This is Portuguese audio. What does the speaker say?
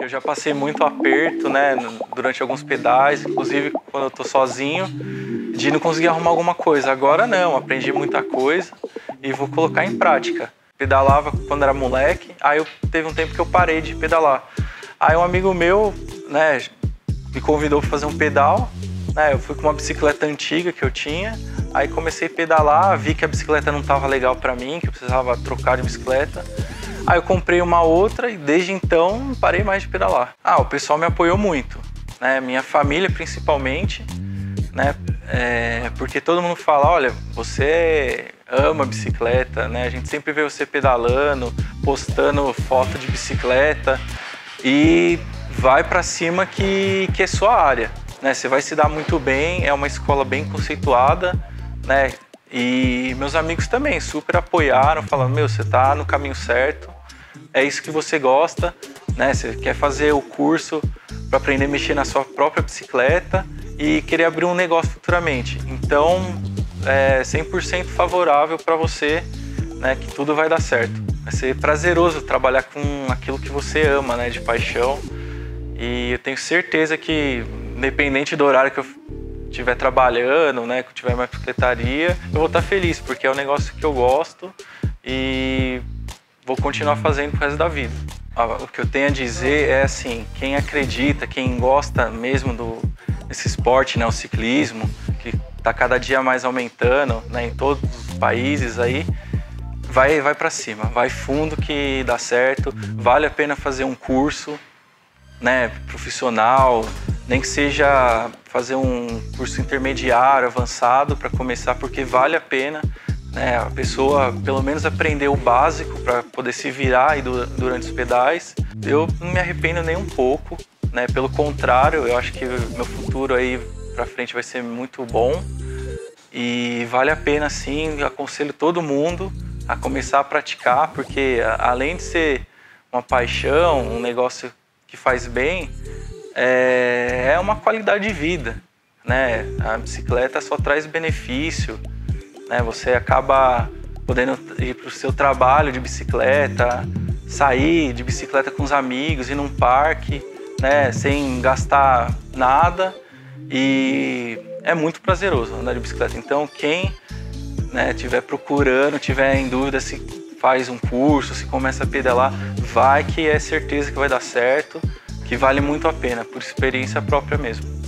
Eu já passei muito aperto, né, durante alguns pedais, inclusive quando eu tô sozinho, de não conseguir arrumar alguma coisa. Agora não, aprendi muita coisa e vou colocar em prática. Pedalava quando era moleque, aí eu teve um tempo que eu parei de pedalar. Aí um amigo meu, né, me convidou para fazer um pedal, né, eu fui com uma bicicleta antiga que eu tinha, aí comecei a pedalar, vi que a bicicleta não estava legal para mim, que eu precisava trocar de bicicleta. Aí eu comprei uma outra e desde então não parei mais de pedalar. Ah, o pessoal me apoiou muito, né? Minha família principalmente, né? É, porque todo mundo fala, olha, você ama bicicleta, né? A gente sempre vê você pedalando, postando foto de bicicleta e vai para cima que, que é sua área, né? Você vai se dar muito bem, é uma escola bem conceituada, né? E meus amigos também super apoiaram, falando, meu, você tá no caminho certo, é isso que você gosta, né? Você quer fazer o curso para aprender a mexer na sua própria bicicleta e querer abrir um negócio futuramente. Então, é 100% favorável para você, né? Que tudo vai dar certo. Vai ser prazeroso trabalhar com aquilo que você ama, né? De paixão. E eu tenho certeza que, independente do horário que eu estiver trabalhando, né? Que tiver minha bicicletaria, eu vou estar feliz, porque é um negócio que eu gosto e vou continuar fazendo pro resto da vida. O que eu tenho a dizer é assim, quem acredita, quem gosta mesmo do desse esporte, né, o ciclismo, que está cada dia mais aumentando, né, em todos os países aí, vai vai para cima, vai fundo que dá certo, vale a pena fazer um curso, né, profissional, nem que seja fazer um curso intermediário, avançado para começar, porque vale a pena né, a pessoa pelo menos aprender o básico para poder se virar aí durante os pedais. Eu não me arrependo nem um pouco, né? Pelo contrário, eu acho que meu futuro aí para frente vai ser muito bom e vale a pena sim. Aconselho todo mundo a começar a praticar, porque além de ser uma paixão, um negócio que faz bem, é uma qualidade de vida, né? A bicicleta só traz benefício né? Você acaba podendo ir para o seu trabalho de bicicleta, sair de bicicleta com os amigos, ir num parque, né? Sem gastar nada e é muito prazeroso andar de bicicleta. Então quem né, tiver procurando, tiver em dúvida se faz um curso, se começa a pedalar, vai que é certeza que vai dar certo, que vale muito a pena, por experiência própria mesmo.